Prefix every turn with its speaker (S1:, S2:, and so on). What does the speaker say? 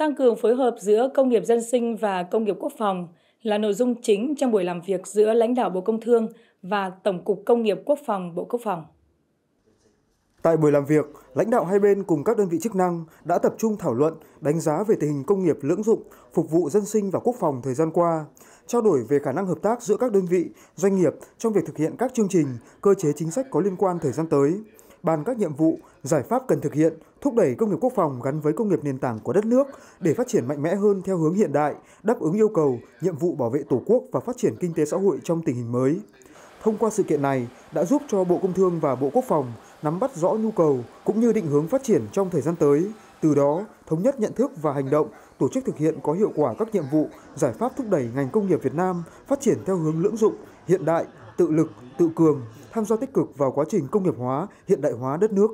S1: Tăng cường phối hợp giữa công nghiệp dân sinh và công nghiệp quốc phòng là nội dung chính trong buổi làm việc giữa lãnh đạo Bộ Công Thương và Tổng cục Công nghiệp Quốc phòng Bộ Quốc phòng.
S2: Tại buổi làm việc, lãnh đạo hai bên cùng các đơn vị chức năng đã tập trung thảo luận, đánh giá về tình hình công nghiệp lưỡng dụng, phục vụ dân sinh và quốc phòng thời gian qua, trao đổi về khả năng hợp tác giữa các đơn vị, doanh nghiệp trong việc thực hiện các chương trình, cơ chế chính sách có liên quan thời gian tới, bàn các nhiệm vụ, giải pháp cần thực hiện, thúc đẩy công nghiệp quốc phòng gắn với công nghiệp nền tảng của đất nước để phát triển mạnh mẽ hơn theo hướng hiện đại, đáp ứng yêu cầu, nhiệm vụ bảo vệ Tổ quốc và phát triển kinh tế xã hội trong tình hình mới. Thông qua sự kiện này đã giúp cho Bộ Công Thương và Bộ Quốc phòng nắm bắt rõ nhu cầu cũng như định hướng phát triển trong thời gian tới, từ đó thống nhất nhận thức và hành động, tổ chức thực hiện có hiệu quả các nhiệm vụ, giải pháp thúc đẩy ngành công nghiệp Việt Nam phát triển theo hướng lưỡng dụng, hiện đại, tự lực, tự cường, tham gia tích cực vào quá trình công nghiệp hóa, hiện đại hóa đất nước.